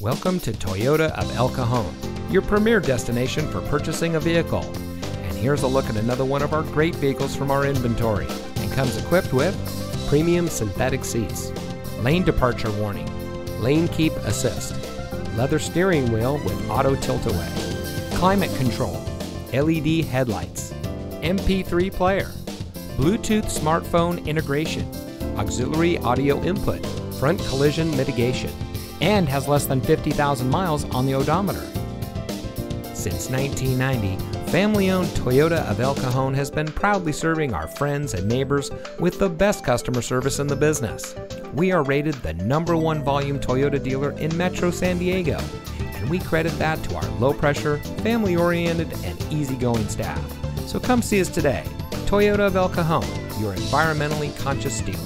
Welcome to Toyota of El Cajon, your premier destination for purchasing a vehicle. And here's a look at another one of our great vehicles from our inventory and comes equipped with premium synthetic seats, lane departure warning, lane keep assist, leather steering wheel with auto tilt away, climate control, LED headlights, MP3 player, Bluetooth smartphone integration, auxiliary audio input, front collision mitigation, and has less than 50,000 miles on the odometer. Since 1990, family owned Toyota of El Cajon has been proudly serving our friends and neighbors with the best customer service in the business. We are rated the number one volume Toyota dealer in Metro San Diego, and we credit that to our low pressure, family oriented, and easygoing staff. So come see us today. Toyota of El Cajon, your environmentally conscious dealer.